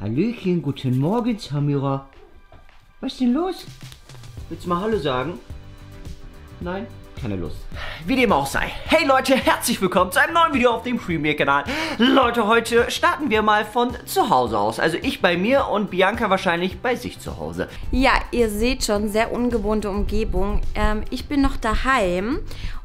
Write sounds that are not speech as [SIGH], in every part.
Hallöchen, guten Morgen, Samira. Was ist denn los? Willst du mal Hallo sagen? Nein? Keine Lust. Wie dem auch sei. Hey Leute, herzlich willkommen zu einem neuen Video auf dem Premiere-Kanal. Leute, heute starten wir mal von zu Hause aus. Also ich bei mir und Bianca wahrscheinlich bei sich zu Hause. Ja, ihr seht schon, sehr ungewohnte Umgebung. Ähm, ich bin noch daheim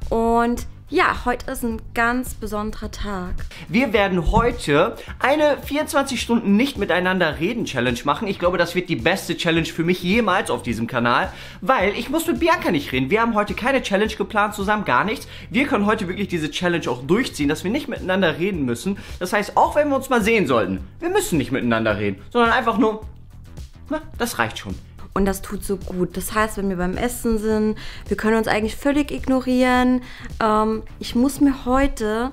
und ja, heute ist ein ganz besonderer Tag. Wir werden heute eine 24 Stunden nicht miteinander reden Challenge machen. Ich glaube, das wird die beste Challenge für mich jemals auf diesem Kanal, weil ich muss mit Bianca nicht reden. Wir haben heute keine Challenge geplant zusammen, gar nichts. Wir können heute wirklich diese Challenge auch durchziehen, dass wir nicht miteinander reden müssen. Das heißt, auch wenn wir uns mal sehen sollten, wir müssen nicht miteinander reden, sondern einfach nur, na, das reicht schon. Und das tut so gut. Das heißt, wenn wir beim Essen sind, wir können uns eigentlich völlig ignorieren. Ähm, ich muss mir heute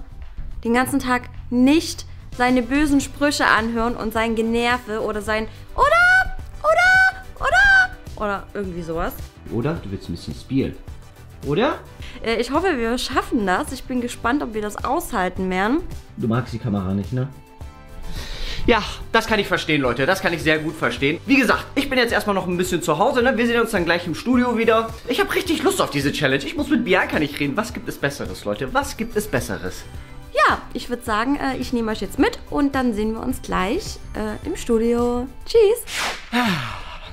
den ganzen Tag nicht seine bösen Sprüche anhören und sein Generve oder sein oder, oder, oder, oder irgendwie sowas. Oder du willst ein bisschen spielen. Oder? Äh, ich hoffe, wir schaffen das. Ich bin gespannt, ob wir das aushalten werden. Du magst die Kamera nicht, ne? Ja, das kann ich verstehen, Leute. Das kann ich sehr gut verstehen. Wie gesagt, ich bin jetzt erstmal noch ein bisschen zu Hause. Ne? Wir sehen uns dann gleich im Studio wieder. Ich habe richtig Lust auf diese Challenge. Ich muss mit Bianca nicht reden. Was gibt es Besseres, Leute? Was gibt es Besseres? Ja, ich würde sagen, äh, ich nehme euch jetzt mit und dann sehen wir uns gleich äh, im Studio. Tschüss.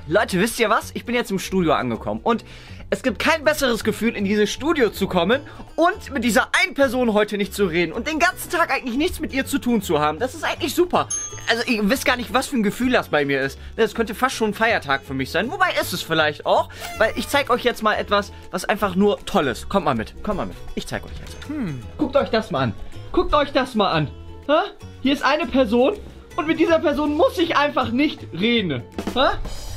Leute, wisst ihr was? Ich bin jetzt im Studio angekommen und es gibt kein besseres Gefühl, in dieses Studio zu kommen und mit dieser einen Person heute nicht zu reden und den ganzen Tag eigentlich nichts mit ihr zu tun zu haben. Das ist eigentlich super. Also ihr wisst gar nicht, was für ein Gefühl das bei mir ist. Das könnte fast schon ein Feiertag für mich sein. Wobei ist es vielleicht auch, weil ich zeige euch jetzt mal etwas, was einfach nur toll ist. Kommt mal mit, kommt mal mit. Ich zeige euch jetzt. Hm. Guckt euch das mal an. Guckt euch das mal an. Ha? Hier ist eine Person und mit dieser Person muss ich einfach nicht reden. Ha?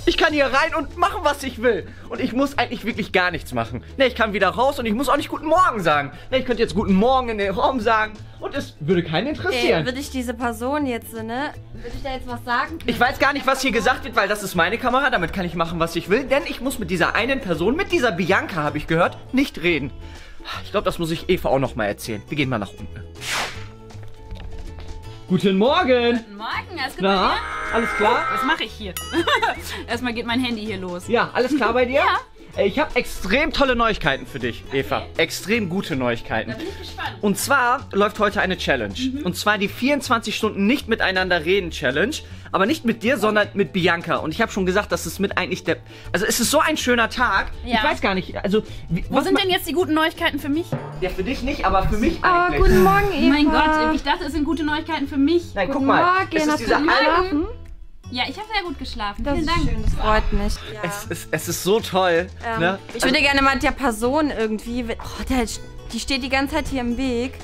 Ich kann hier rein und machen, was ich will. Und ich muss eigentlich wirklich gar nichts machen. Ne, ich kann wieder raus und ich muss auch nicht Guten Morgen sagen. Ne, ich könnte jetzt Guten Morgen in den Raum sagen und es würde keinen interessieren. Ey, würde ich diese Person jetzt, ne? Würde ich da jetzt was sagen? Ich weiß gar nicht, was hier gesagt wird, weil das ist meine Kamera. Damit kann ich machen, was ich will. Denn ich muss mit dieser einen Person, mit dieser Bianca, habe ich gehört, nicht reden. Ich glaube, das muss ich Eva auch noch mal erzählen. Wir gehen mal nach unten. Guten Morgen. Guten Morgen, alles gut Na, alles klar? Was mache ich hier? [LAUGHS] Erstmal geht mein Handy hier los. Ja, alles klar bei dir? Ja. Ey, Ich habe extrem tolle Neuigkeiten für dich, Eva. Extrem gute Neuigkeiten. Da bin ich gespannt. Und zwar läuft heute eine Challenge. Mhm. Und zwar die 24 Stunden nicht miteinander reden Challenge. Aber nicht mit dir, sondern mit Bianca. Und ich habe schon gesagt, das ist mit eigentlich der. Also es ist so ein schöner Tag. Ich Ja. weiß gar nicht. Also wie, Wo sind denn jetzt die guten Neuigkeiten für mich? Ja, für dich nicht, aber für mich Oh, eigentlich. guten Morgen, Eva. Mein Gott, ich dachte, es sind gute Neuigkeiten für mich. Nein, guck Guten mal. Morgen, es ist hast dieser? Ja, ich habe sehr gut geschlafen. Das Vielen ist Dank. schön, das freut mich. es, ist, es ist so toll. Ähm, ne? Ich würde gerne mal mit der Person irgendwie. Oh, der, die steht die ganze Zeit hier im Weg.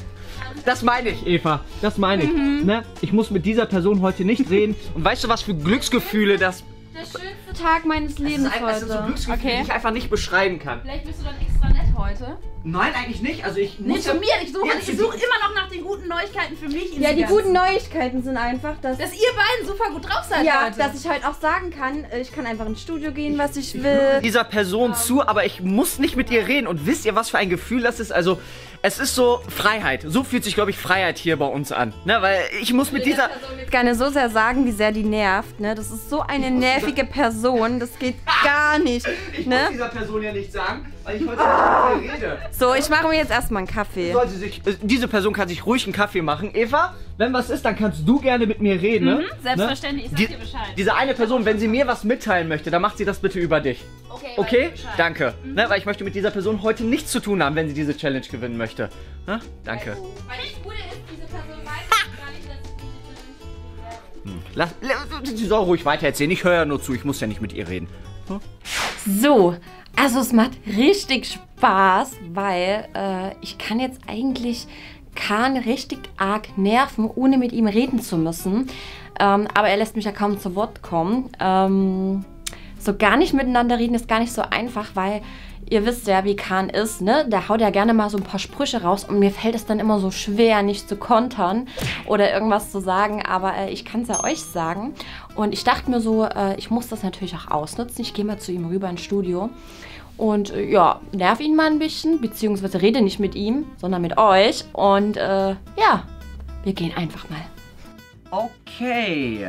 Das meine ich, Eva. Das meine ich. Mhm. Ne? Ich muss mit dieser Person heute nicht reden. Und weißt du, was für Glücksgefühle das. Schönste Tag meines Lebens ein, das sind so heute. Glücksgefühle, Okay. die ich einfach nicht beschreiben kann. Vielleicht bist du dann extra nett heute. Nein, eigentlich nicht. Also ich muss zu ja- mir. Ich suche Ja, ich suche immer noch nach den guten Neuigkeiten für mich. Ja, die ganzen- guten Neuigkeiten sind einfach, dass. Dass ihr beiden super gut drauf seid ja, heute. dass ich halt auch sagen kann, äh, ich kann einfach ins Studio gehen, was ich will. dieser Person zu, aber ich muss nicht mit ihr reden. Und wisst ihr, was für ein Gefühl das ist? Also, es ist so Freiheit. So fühlt sich, glaube ich, Freiheit hier bei uns an. Ne? Weil ich muss mit dieser. Ich kann so sehr sagen, wie sehr die nervt. Ne? Das ist so eine nervige Person. Das geht [LAUGHS] gar nicht. Ich Ne? muss dieser Person ja nicht sagen, weil ich heute nicht mit ihr rede. So, ich mache mir jetzt erstmal einen Kaffee. Sich, äh, diese Person kann sich ruhig einen Kaffee machen. Eva, wenn was ist, dann kannst du gerne mit mir reden. Ne? Selbstverständlich, ich sag Die, dir Bescheid. diese eine Person, wenn sie mir was mitteilen möchte, dann macht sie das bitte über dich. Okay, Okay? Danke. Ne? Weil ich möchte mit dieser Person heute nichts zu tun haben, wenn sie diese Challenge gewinnen möchte. Ne? Danke. Weil das Gute ist, diese Person weiß gar nicht, dass ich Challenge Lass, la- sie soll ruhig weiter erzählen. Ich höre ja nur zu. Ich muss ja nicht mit ihr reden. So, also es macht richtig Spaß, weil äh, ich kann jetzt eigentlich Kahn richtig arg nerven, ohne mit ihm reden zu müssen. Ähm, aber er lässt mich ja kaum zu Wort kommen. Ähm, so gar nicht miteinander reden ist gar nicht so einfach, weil ihr wisst ja, wie Kahn ist, ne? Der haut ja gerne mal so ein paar Sprüche raus und mir fällt es dann immer so schwer, nicht zu kontern oder irgendwas zu sagen, aber äh, ich kann es ja euch sagen. Und ich dachte mir so, äh, ich muss das natürlich auch ausnutzen. Ich gehe mal zu ihm rüber ins Studio und äh, ja, nerv ihn mal ein bisschen, beziehungsweise rede nicht mit ihm, sondern mit euch. Und äh, ja, wir gehen einfach mal. Okay.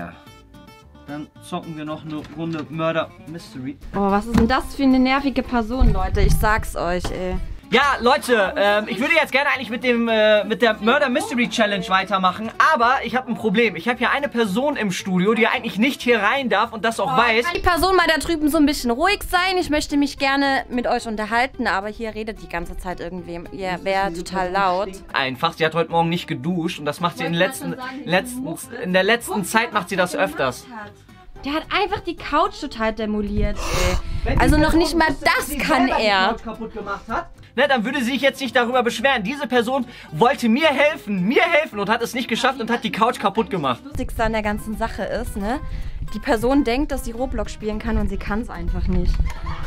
Dann zocken wir noch eine Runde Murder Mystery. Oh, was ist denn das für eine nervige Person, Leute? Ich sag's euch, ey. Ja, Leute, ähm, ich würde jetzt gerne eigentlich mit dem äh, mit der Murder Mystery Challenge weitermachen, aber ich habe ein Problem. Ich habe hier eine Person im Studio, die eigentlich nicht hier rein darf und das auch weiß. Kann die Person mal da drüben so ein bisschen ruhig sein? Ich möchte mich gerne mit euch unterhalten, aber hier redet die ganze Zeit irgendwem. Ihr wäre total laut. Einfach, sie hat heute Morgen nicht geduscht und das macht sie in, letzten, letzten, in der letzten Zeit macht sie das öfters. Der hat einfach die Couch total demoliert, ey. Also noch nicht mal das kann er. Ne, dann würde sie sich jetzt nicht darüber beschweren. Diese Person wollte mir helfen, mir helfen und hat es nicht geschafft und hat die Couch kaputt gemacht. Lustigste an der ganzen Sache ist, ne? Die Person denkt, dass sie Roblox spielen kann und sie kann es einfach nicht.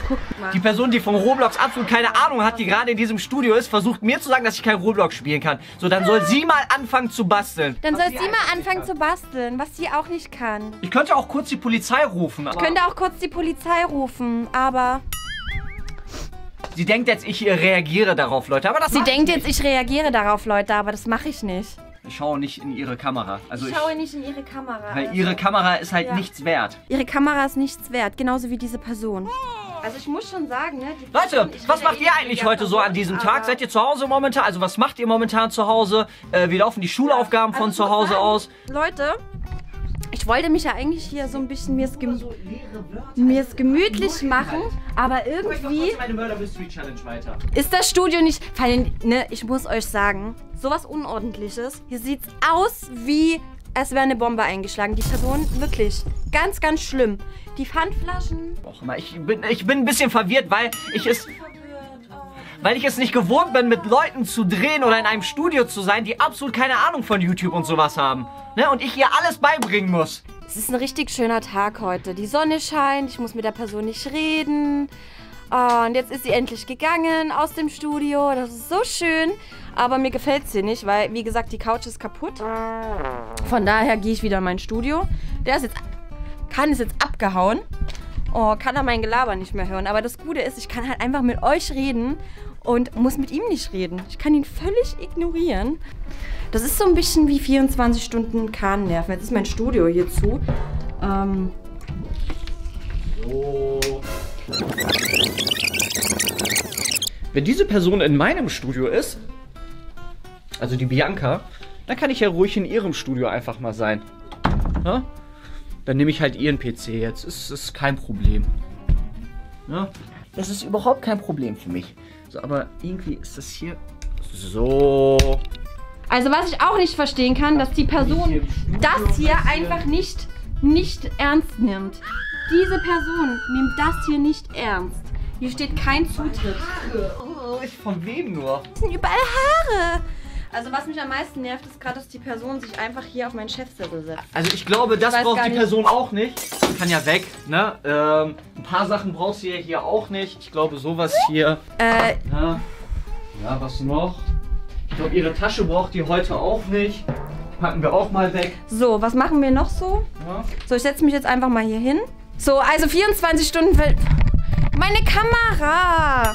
Guckt mal. Die Person, die von Roblox absolut keine Ahnung hat, die gerade in diesem Studio ist, versucht mir zu sagen, dass ich kein Roblox spielen kann. So, dann soll sie mal anfangen zu basteln. Dann soll sie mal anfangen zu basteln, was sie auch nicht kann. Ich könnte auch kurz die Polizei rufen. Ich könnte auch kurz die Polizei rufen, aber sie denkt jetzt, ich äh, reagiere darauf, Leute. Aber das sie mach ich denkt nicht. jetzt, ich reagiere darauf, Leute, aber das mache ich nicht. Ich schaue nicht in ihre Kamera. Also ich, schaue nicht in ihre Kamera. weil also. ihre Kamera ist halt Ja. nichts wert. Ihre Kamera ist nichts wert, genauso wie diese Person. Also ich muss schon sagen, ne? die Leute, Person- ich was macht eh ihr eigentlich heute so an diesem Tag? Seid ihr zu Hause momentan? Also was macht ihr momentan zu Hause? Äh, wie laufen die Schulaufgaben von Also zu ich muss Hause sagen, aus? Leute, ich wollte mich ja eigentlich hier so ein bisschen mir es gem mir es gemütlich machen, aber irgendwie ist das Studio nicht. Vor allem, ne, ich muss euch sagen, sowas Unordentliches. Hier sieht's aus wie es wäre eine Bombe eingeschlagen. Die Person, wirklich, ganz, ganz schlimm. Die Pfandflaschen. Och, mal, ich bin, ich bin ein bisschen verwirrt, weil ich es, weil ich es nicht gewohnt bin, mit Leuten zu drehen oder in einem Studio zu sein, die absolut keine Ahnung von YouTube und sowas haben. Ne? Und ich ihr alles beibringen muss. Es ist ein richtig schöner Tag heute. Die Sonne scheint, ich muss mit der Person nicht reden. Ah, und jetzt ist sie endlich gegangen aus dem Studio. Das ist so schön. Aber mir gefällt sie nicht, weil, wie gesagt, die Couch ist kaputt. Von daher gehe ich wieder in mein Studio. Der ist jetzt, kann ist jetzt abgehauen. Oh, kann er mein Gelaber nicht mehr hören. Aber das Gute ist, ich kann halt einfach mit euch reden und muss mit ihm nicht reden. Ich kann ihn völlig ignorieren. Das ist so ein bisschen wie 24 Stunden Kahnnerven. Jetzt ist mein Studio hier zu. Ähm, Wenn diese Person in meinem Studio ist, also die Bianca, dann kann ich ja ruhig in ihrem Studio einfach mal sein. Ja? Dann nehme ich halt ihren PC jetzt. Ist, ist kein Problem. Ja? Das ist überhaupt kein Problem für mich. So, aber irgendwie ist das hier so. also was ich auch nicht verstehen kann, dass die Person das hier einfach nicht, nicht ernst nimmt. Diese Person nimmt das hier nicht ernst. Hier steht kein Zutritt. Oh, ich von wem nur? Es sind überall Haare. Also was mich am meisten nervt, ist gerade, dass die Person sich einfach hier auf meinen Chefsessel setzt. Also ich glaube, das weiß braucht die nicht. Person auch nicht. Die kann ja weg, ne? Ähm, ein paar Sachen brauchst du ja hier auch nicht. Ich glaube, sowas hier. Äh, Ja, ja was noch? Ich glaube, ihre Tasche braucht die heute auch nicht. Die packen wir auch mal weg. so, was machen wir noch so? Ja. So, ich setze mich jetzt einfach mal hier hin. So, also 24 Stunden... Meine Kamera!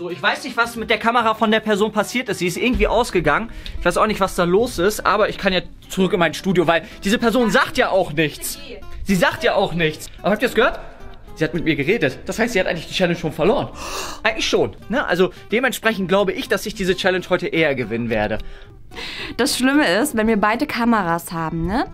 So, ich weiß nicht, was mit der Kamera von der Person passiert ist. Sie ist irgendwie ausgegangen. Ich weiß auch nicht, was da los ist, aber ich kann ja zurück in mein Studio, weil diese Person sagt ja auch nichts. Sie sagt ja auch nichts. Aber habt ihr es gehört? Sie hat mit mir geredet. Das heißt, sie hat eigentlich die Challenge schon verloren. Eigentlich schon. Ne? Also dementsprechend glaube ich, dass ich diese Challenge heute eher gewinnen werde. Das Schlimme ist, wenn wir beide Kameras haben, ne?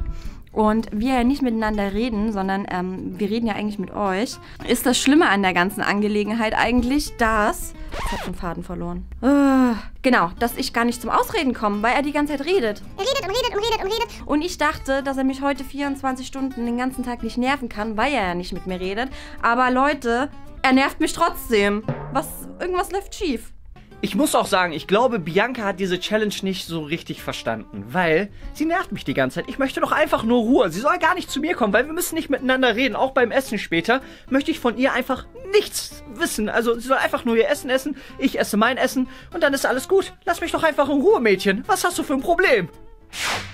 Und wir ja nicht miteinander reden, sondern ähm, wir reden ja eigentlich mit euch, ist das Schlimme an der ganzen Angelegenheit eigentlich, dass. Ich hab den Faden verloren. Äh, genau, dass ich gar nicht zum Ausreden komme, weil er die ganze Zeit redet. Er redet und redet und redet und redet. Und ich dachte, dass er mich heute 24 Stunden den ganzen Tag nicht nerven kann, weil er ja nicht mit mir redet. Aber Leute, er nervt mich trotzdem. Was, irgendwas läuft schief. Ich muss auch sagen, ich glaube, Bianca hat diese Challenge nicht so richtig verstanden, weil sie nervt mich die ganze Zeit. Ich möchte doch einfach nur Ruhe. Sie soll gar nicht zu mir kommen, weil wir müssen nicht miteinander reden. Auch beim Essen später möchte ich von ihr einfach nichts wissen. Also sie soll einfach nur ihr Essen essen, ich esse mein Essen und dann ist alles gut. Lass mich doch einfach in Ruhe, Mädchen. Was hast du für ein Problem?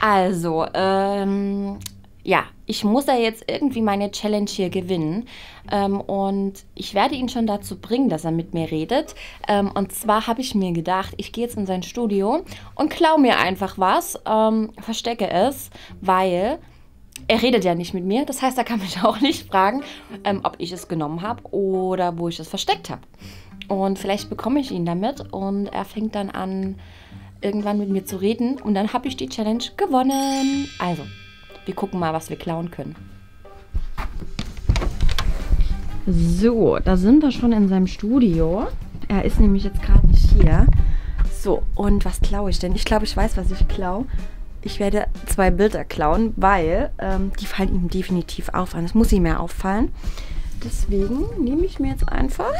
Also, ähm, ja, ich muss ja jetzt irgendwie meine Challenge hier gewinnen. Ähm, und ich werde ihn schon dazu bringen, dass er mit mir redet. Ähm, und zwar habe ich mir gedacht, ich gehe jetzt in sein Studio und klau mir einfach was, ähm, verstecke es, weil er redet ja nicht mit mir. Das heißt, er kann mich [LAUGHS] auch nicht fragen, ähm, ob ich es genommen habe oder wo ich es versteckt habe. Und vielleicht bekomme ich ihn damit und er fängt dann an, irgendwann mit mir zu reden. Und dann habe ich die Challenge gewonnen. Also, wir gucken mal, was wir klauen können. So, da sind wir schon in seinem Studio. Er ist nämlich jetzt gerade nicht hier. So, und was klaue ich denn? Ich glaube, ich weiß, was ich klaue. Ich werde zwei Bilder klauen, weil ähm, die fallen ihm definitiv auf an. Es muss ihm ja auffallen. Deswegen nehme ich mir jetzt einfach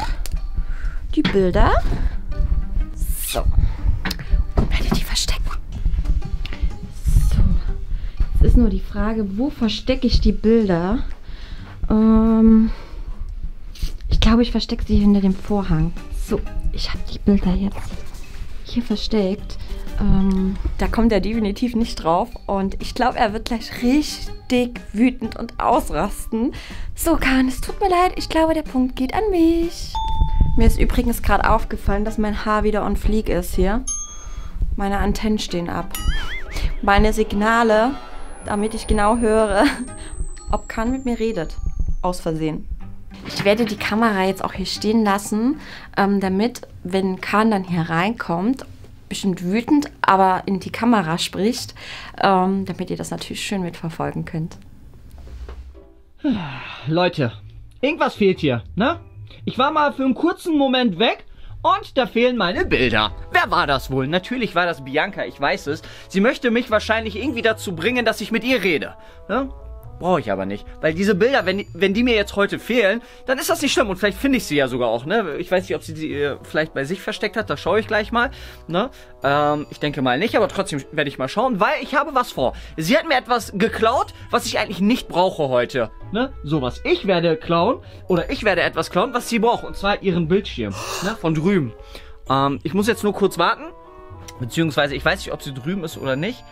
die Bilder. So. Und werde die verstecken. Ist nur die Frage, wo verstecke ich die Bilder? Ähm, ich glaube, ich verstecke sie hinter dem Vorhang. So, ich habe die Bilder jetzt hier versteckt. Ähm, da kommt er definitiv nicht drauf. Und ich glaube, er wird gleich richtig wütend und ausrasten. So, Kahn, es tut mir leid. Ich glaube, der Punkt geht an mich. Mir ist übrigens gerade aufgefallen, dass mein Haar wieder on fleek ist hier. Meine Antennen stehen ab. Meine Signale, damit ich genau höre, [LAUGHS] ob Kahn mit mir redet. Aus Versehen. Ich werde die Kamera jetzt auch hier stehen lassen, ähm, damit, wenn Kahn dann hier reinkommt, bestimmt wütend, aber in die Kamera spricht, ähm, damit ihr das natürlich schön mitverfolgen könnt. Leute, irgendwas fehlt hier, ne? Ich war mal für einen kurzen Moment weg und da fehlen meine Bilder. Wer war das wohl? Natürlich war das Bianca, ich weiß es. Sie möchte mich wahrscheinlich irgendwie dazu bringen, dass ich mit ihr rede. Ne? Brauche ich aber nicht. Weil diese Bilder, wenn, wenn die mir jetzt heute fehlen, dann ist das nicht schlimm. Und vielleicht finde ich sie ja sogar auch, ne? Ich weiß nicht, ob sie die äh, vielleicht bei sich versteckt hat. Da schaue ich gleich mal, ne? Ähm, ich denke mal nicht, aber trotzdem werde ich mal schauen, weil ich habe was vor. Sie hat mir etwas geklaut, was ich eigentlich nicht brauche heute, ne? Sowas. Ich werde klauen oder ich werde etwas klauen, was sie braucht. Und zwar ihren Bildschirm, ne? Von drüben. Ähm, ich muss jetzt nur kurz warten. Beziehungsweise, ich weiß nicht, ob sie drüben ist oder nicht.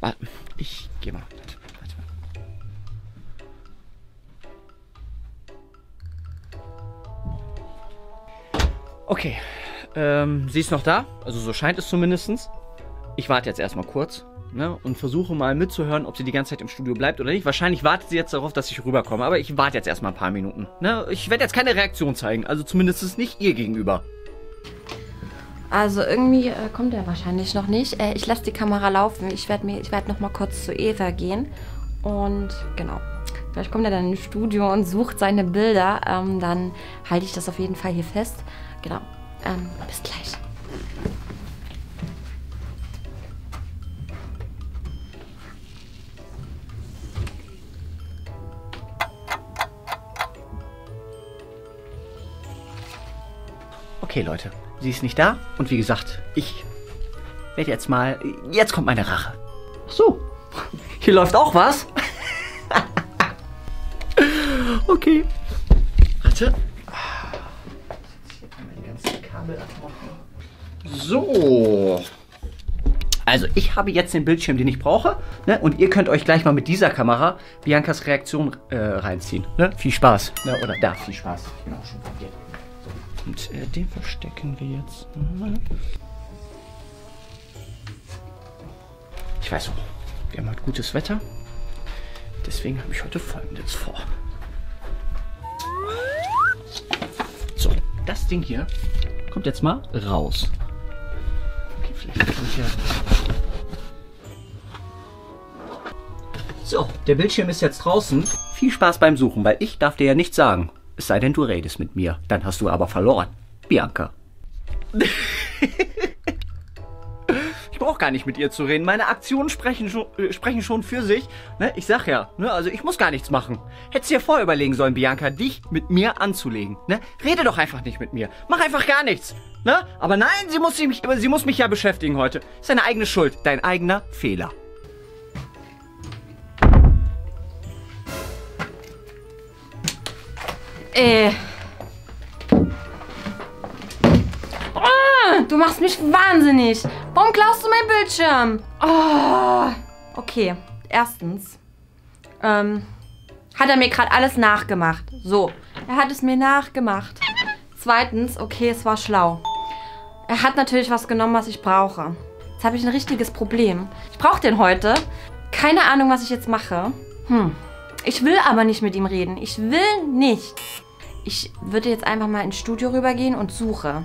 Warte, ich gehe mal. Okay, ähm, sie ist noch da. Also so scheint es zumindest. Ich warte jetzt erstmal kurz ne, und versuche mal mitzuhören, ob sie die ganze Zeit im Studio bleibt oder nicht. Wahrscheinlich wartet sie jetzt darauf, dass ich rüberkomme, aber ich warte jetzt erstmal ein paar Minuten. Ne? Ich werde jetzt keine Reaktion zeigen, also zumindest nicht ihr gegenüber. Also irgendwie äh, kommt er wahrscheinlich noch nicht. Äh, ich lasse die Kamera laufen. Ich werde werde noch mal kurz zu Eva gehen und genau. Vielleicht kommt er dann ins Studio und sucht seine Bilder. Ähm, dann halte ich das auf jeden Fall hier fest. Genau. Ähm, bis gleich. Okay, Leute, sie ist nicht da und wie gesagt, ich werde jetzt mal. Jetzt kommt meine Rache. Ach so, [LAUGHS] hier läuft auch was. [LAUGHS] okay. Warte. So. Also, ich habe jetzt den Bildschirm, den ich brauche. Ne? Und ihr könnt euch gleich mal mit dieser Kamera Biancas Reaktion äh, reinziehen. Ne? Viel Spaß. Ne? Oder da, viel Spaß. Genau, schon probiert. So. Und äh, den verstecken wir jetzt. Ich weiß auch, wir haben heute gutes Wetter. Deswegen habe ich heute folgendes vor. So, das Ding hier kommt jetzt mal raus. Ja. So, der Bildschirm ist jetzt draußen. Viel Spaß beim Suchen, weil ich darf dir ja nichts sagen. Es sei denn, du redest mit mir. Dann hast du aber verloren. Bianca. [LAUGHS] Ich brauche gar nicht mit ihr zu reden. Meine Aktionen sprechen schon, äh, sprechen schon für sich. Ne? Ich sag ja, ne? also ich muss gar nichts machen. Hättest dir vorher überlegen sollen, Bianca, dich mit mir anzulegen. Ne? Rede doch einfach nicht mit mir. Mach einfach gar nichts. Ne? Aber nein, sie muss, mich, sie muss mich ja beschäftigen heute. Ist deine eigene Schuld, dein eigener Fehler. Äh. Ah, du machst mich wahnsinnig. Warum klaust du meinen Bildschirm? Oh. Okay, erstens ähm, hat er mir gerade alles nachgemacht. So, er hat es mir nachgemacht. Zweitens, okay, es war schlau. Er hat natürlich was genommen, was ich brauche. Jetzt habe ich ein richtiges Problem. Ich brauche den heute. Keine Ahnung, was ich jetzt mache. Hm. Ich will aber nicht mit ihm reden. Ich will nicht. Ich würde jetzt einfach mal ins Studio rübergehen und suche.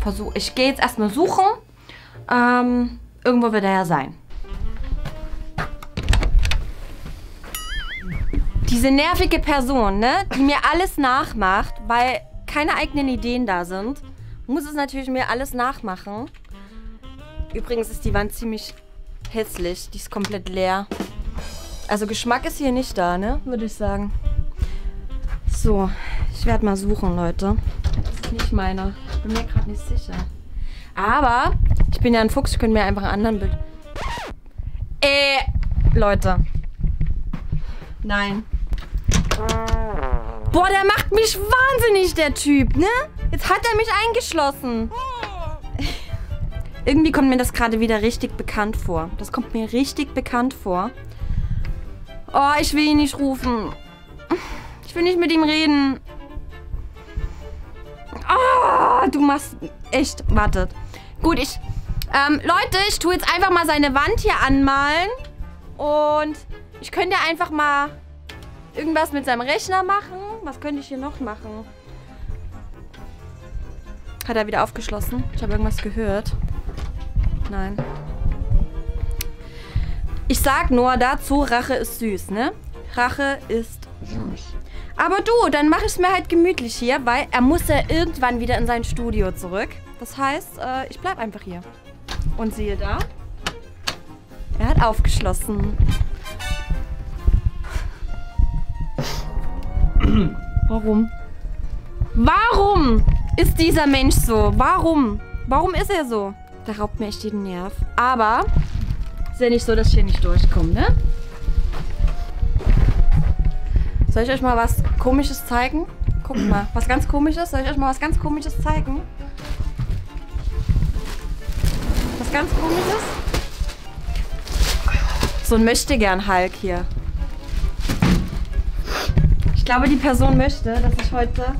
Versuch, ich gehe jetzt erstmal suchen. Ähm, irgendwo wird er ja sein. Diese nervige Person, ne, die mir alles nachmacht, weil keine eigenen Ideen da sind, muss es natürlich mir alles nachmachen. Übrigens ist die Wand ziemlich hässlich. Die ist komplett leer. Also Geschmack ist hier nicht da, ne? Würde ich sagen. So, ich werde mal suchen, Leute. Das ist nicht meiner. Ich bin mir gerade nicht sicher. Aber ich bin ja ein Fuchs, ich könnte mir einfach einen anderen Bild. Äh, Leute. Nein. Boah, der macht mich wahnsinnig, der Typ, ne? Jetzt hat er mich eingeschlossen. [LAUGHS] Irgendwie kommt mir das gerade wieder richtig bekannt vor. Das kommt mir richtig bekannt vor. Oh, ich will ihn nicht rufen. Ich will nicht mit ihm reden. Oh, du machst echt. Wartet. Gut, ich. Ähm, Leute, ich tue jetzt einfach mal seine Wand hier anmalen. Und ich könnte einfach mal irgendwas mit seinem Rechner machen. Was könnte ich hier noch machen? Hat er wieder aufgeschlossen? Ich habe irgendwas gehört. Nein. Ich sag nur dazu, Rache ist süß, ne? Rache ist süß. Aber du, dann mache ich es mir halt gemütlich hier, weil er muss ja irgendwann wieder in sein Studio zurück. Das heißt, äh, ich bleib einfach hier. Und siehe da, er hat aufgeschlossen. [CLEARS THROAT] Warum? Warum ist dieser Mensch so? Warum? Warum ist er so? Der raubt mir echt jeden Nerv. Aber ist ja nicht so, dass ich hier nicht durchkomme, ne? Soll ich euch mal was Komisches zeigen? Guckt mal, was ganz Komisches. Soll ich euch mal was ganz Komisches zeigen? Was ganz Komisches? So ein Möchtegern Hulk hier. Ich glaube, die Person möchte, dass ich heute.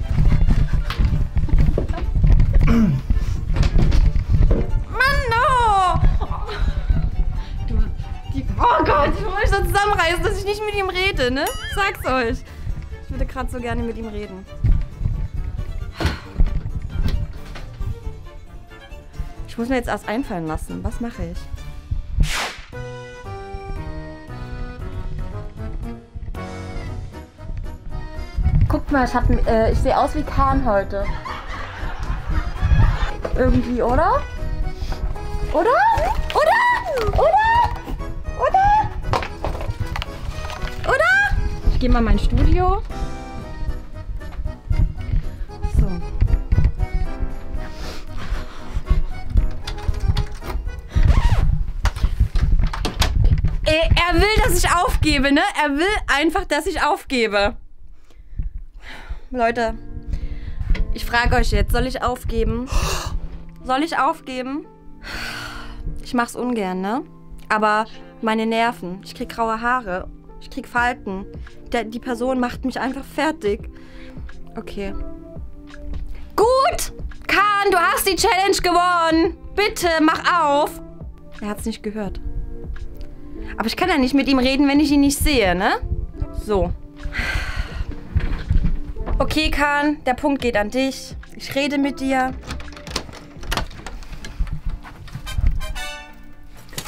Mann, die, oh Gott, ich muss mich so zusammenreißen, dass ich nicht mit ihm rede, ne? Ich sag's euch. Ich würde gerade so gerne mit ihm reden. Ich muss mir jetzt erst einfallen lassen. Was mache ich? Guckt mal, ich, äh, ich sehe aus wie Kahn heute. Irgendwie, oder? Oder? Oder? Oder? Oder? Oder? Ich gehe mal in mein Studio. So. Er will, dass ich aufgebe, ne? Er will einfach, dass ich aufgebe. Leute, ich frage euch jetzt, soll ich aufgeben? Soll ich aufgeben? Ich mach's ungern, ne? Aber meine Nerven, ich krieg graue Haare, ich krieg Falten. Der, die Person macht mich einfach fertig. Okay. Gut! Kahn, du hast die Challenge gewonnen! Bitte, mach auf! Er hat's nicht gehört. Aber ich kann ja nicht mit ihm reden, wenn ich ihn nicht sehe, ne? So. Okay, Kahn, der Punkt geht an dich. Ich rede mit dir.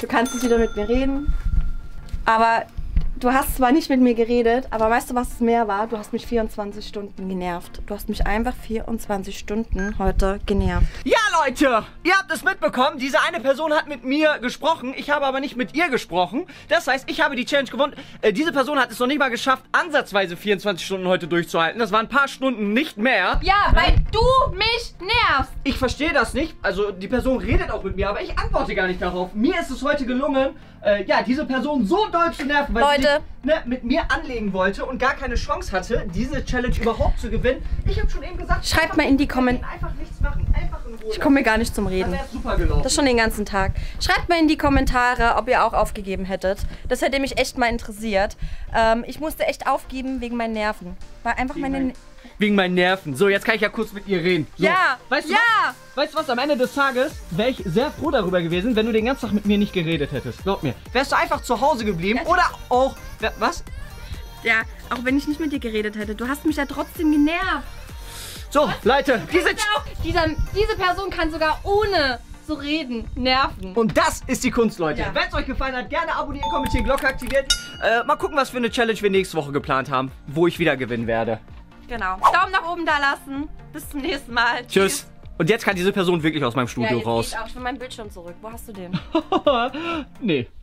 Du kannst nicht wieder mit mir reden. Aber du hast zwar nicht mit mir geredet, aber weißt du, was es mehr war? Du hast mich 24 Stunden genervt. Du hast mich einfach 24 Stunden heute genervt. Ja, Leute, ihr habt es mitbekommen. Diese eine Person hat mit mir gesprochen. Ich habe aber nicht mit ihr gesprochen. Das heißt, ich habe die Challenge gewonnen. Äh, diese Person hat es noch nicht mal geschafft, ansatzweise 24 Stunden heute durchzuhalten. Das waren ein paar Stunden nicht mehr. Ja, weil du mich nervst. Ich verstehe das nicht. Also die Person redet auch mit mir, aber ich antworte gar nicht darauf. Mir ist es heute gelungen, äh, ja, diese Person so doll zu nerven, weil Leute. Ne, mit mir anlegen wollte und gar keine Chance hatte, diese Challenge überhaupt zu gewinnen. Ich habe schon eben gesagt, Schreibt mal in die nicht Kommen- reden, Einfach nichts machen, einfach in Ruhe. Ich komme mir gar nicht zum Reden. wäre super gelaufen. Das schon den ganzen Tag. Schreibt mal in die Kommentare, ob ihr auch aufgegeben hättet. Das hätte mich echt mal interessiert. Ähm, ich musste echt aufgeben wegen meinen Nerven. Weil einfach Wegen meine. meinen- Wegen meinen Nerven. So, jetzt kann ich ja kurz mit ihr reden. So. Ja, Weißt du ja. Was? Weißt du was? Am Ende des Tages wäre ich sehr froh darüber gewesen, wenn du den ganzen Tag mit mir nicht geredet hättest. Glaub mir. Wärst du einfach zu Hause geblieben oder auch. Was? Ja, auch wenn ich nicht mit dir geredet hätte, du hast mich ja trotzdem genervt. So, Leute, diese. Auch dieser, diese Person kann sogar ohne zu reden nerven. Und das ist die Kunst, Leute. Ja. Wenn es euch gefallen hat, gerne abonnieren, kommentieren, Glocke aktivieren. Äh, mal gucken, was für eine Challenge wir nächste Woche geplant haben, wo ich wieder gewinnen werde. Genau. Daumen nach oben da lassen. Bis zum nächsten Mal. Tschüss. Und jetzt kann diese Person wirklich aus meinem Ja, Studio jetzt raus. geht auch. Ich will meinen Bildschirm zurück. Wo hast du den? [LAUGHS] nee.